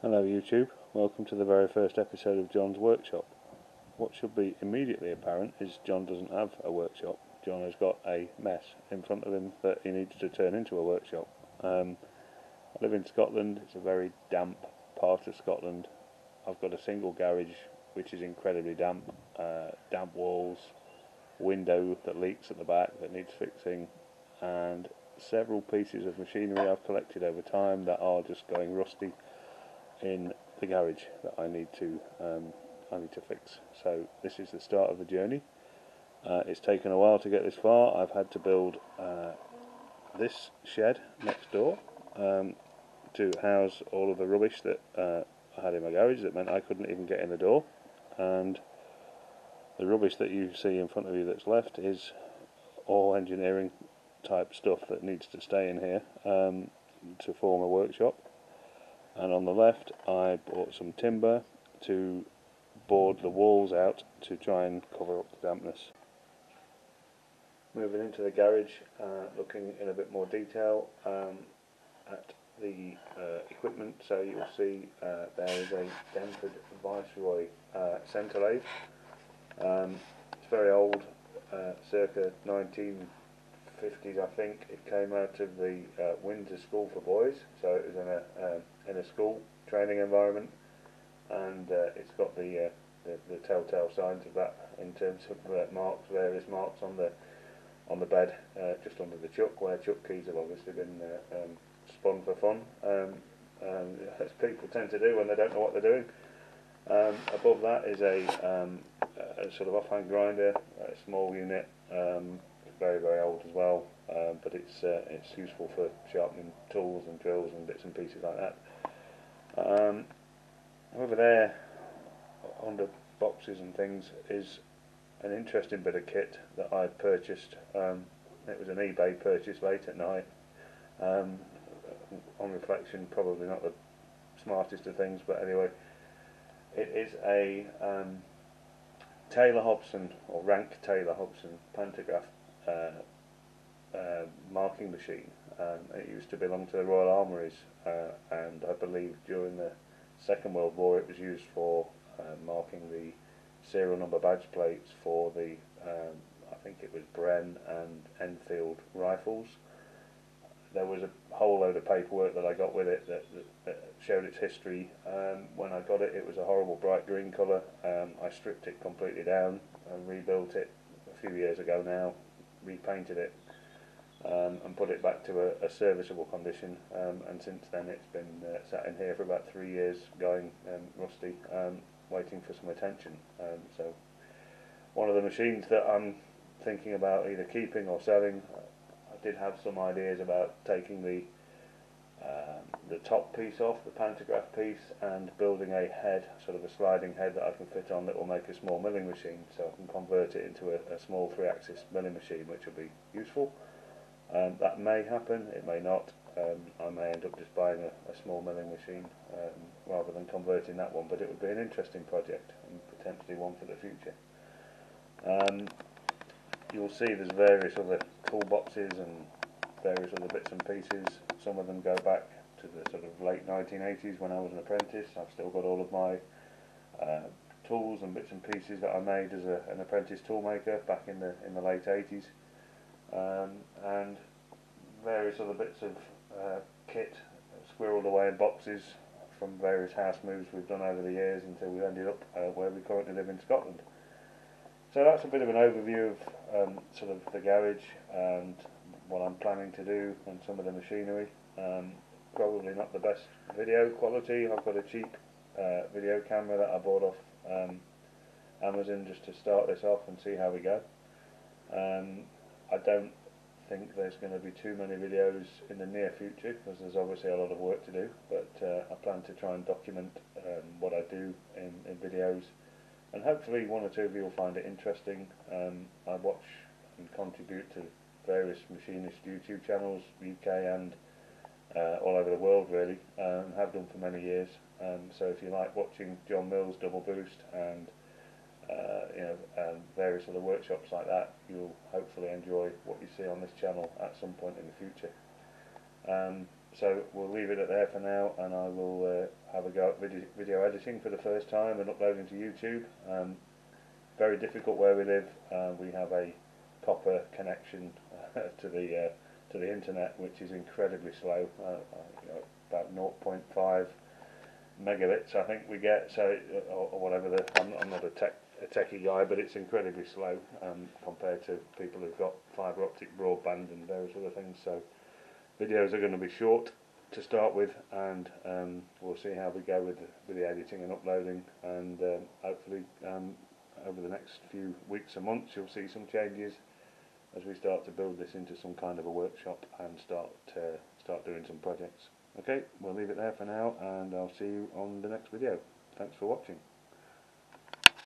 Hello YouTube, welcome to the very first episode of Jon's Workshop. What should be immediately apparent is Jon doesn't have a workshop. John has got a mess in front of him that he needs to turn into a workshop. Um, I live in Scotland, it's a very damp part of Scotland. I've got a single garage which is incredibly damp, uh, damp walls, window that leaks at the back that needs fixing and several pieces of machinery I've collected over time that are just going rusty in the garage that I need to um, I need to fix. So this is the start of the journey. Uh, it's taken a while to get this far. I've had to build uh, this shed next door um, to house all of the rubbish that uh, I had in my garage. That meant I couldn't even get in the door. And the rubbish that you see in front of you that's left is all engineering type stuff that needs to stay in here um, to form a workshop and on the left I bought some timber to board the walls out to try and cover up the dampness. Moving into the garage, uh, looking in a bit more detail um, at the uh, equipment, so you'll see uh, there is a Denford Viceroy uh, lathe. Um, it's very old, uh, circa 19 50s, I think. It came out of the uh, Windsor School for Boys, so it was in a uh, in a school training environment, and uh, it's got the, uh, the, the telltale signs of that in terms of uh, marks, various marks on the on the bed, uh, just under the chuck, where chuck keys have obviously been um, spun for fun, um, as people tend to do when they don't know what they're doing. Um, above that is a, um, a sort of offhand grinder, a small unit, um, very very old as well, um, but it's uh, it's useful for sharpening tools and drills and bits and pieces like that. Um, over there, under boxes and things, is an interesting bit of kit that I purchased. Um, it was an eBay purchase late at night. Um, on reflection, probably not the smartest of things, but anyway, it is a um, Taylor Hobson or Rank Taylor Hobson pantograph uh, uh, marking machine. Um, it used to belong to the Royal Armouries, uh, and I believe during the Second World War it was used for marking the serial number badge plates for the, um, I think it was Bren and Enfield rifles. There was a whole load of paperwork that I got with it that, that, that showed its history. Um, when I got it, it was a horrible bright green colour. Um, I stripped it completely down and rebuilt it a few years ago now, repainted it um, and put it back to a, a serviceable condition. Um, and since then, it's been uh, sat in here for about three years, going um, rusty, um, waiting for some attention. Um, so, one of the machines that I'm thinking about either keeping or selling, I did have some ideas about taking the um, the top piece off, the pantograph piece, and building a head, sort of a sliding head that I can fit on that will make a small milling machine, so I can convert it into a, a small three-axis milling machine, which will be useful. Um, that may happen, it may not. Um, I may end up just buying a, a small milling machine um, rather than converting that one, but it would be an interesting project and potentially one for the future. Um, you'll see there's various other toolboxes and various other bits and pieces. Some of them go back to the sort of late 1980s when I was an apprentice. I've still got all of my uh, tools and bits and pieces that I made as a, an apprentice toolmaker back in the in the late 80s, um, and various other bits of uh, kit squirreled away in boxes from various house moves we've done over the years until we ended up uh, where we currently live in Scotland. So that's a bit of an overview of um, sort of the garage and what I'm planning to do and some of the machinery. Um, probably not the best video quality. I've got a cheap uh, video camera that I bought off um, Amazon just to start this off and see how we go. Um, I don't think there's going to be too many videos in the near future because there's obviously a lot of work to do but uh, I plan to try and document um, what I do in, in, videos and hopefully one or two of you will find it interesting. Um, I watch and contribute to various machinist YouTube channels, UK and uh, all over the world really, and um, have done for many years. Um, so if you like watching John Mills Doubleboost and uh, you know and various other workshops like that, you'll hopefully enjoy what you see on this channel at some point in the future. Um, so we'll leave it at there for now, and I will uh, have a go at video, video editing for the first time and uploading to YouTube. Um, very difficult where we live. Uh, we have a copper connection uh, to the uh, to the internet, which is incredibly slow. Uh, you know, about 0.5 megabits, I think we get. So, or, or whatever. The, I'm, I'm not a tech a techie guy, but it's incredibly slow um, compared to people who've got fibre optic broadband and various other things. So, videos are going to be short to start with, and um, we'll see how we go with with the editing and uploading, and um, hopefully um, over the next few weeks and months you'll see some changes as we start to build this into some kind of a workshop and start uh, start doing some projects. Okay, we'll leave it there for now, and I'll see you on the next video. Thanks for watching.